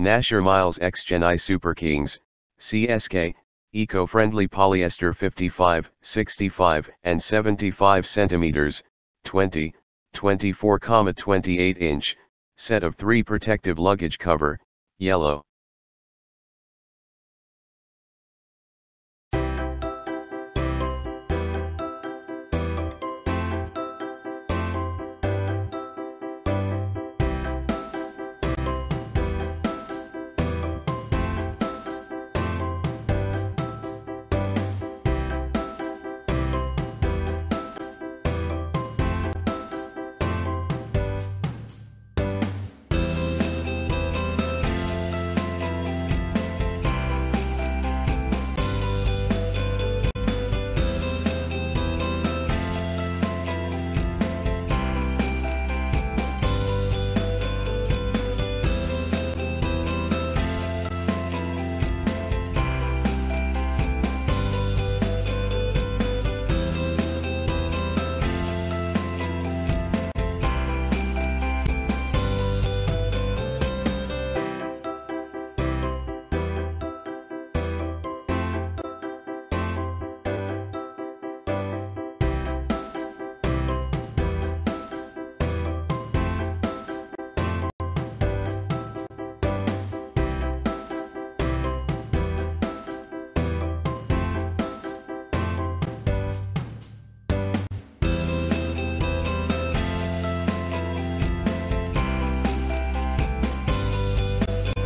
Nasher Miles X Chennai Super Kings, CSK, eco-friendly polyester 55, 65 and 75 centimeters, 20, 24,28 inch, set of 3 protective luggage cover, yellow.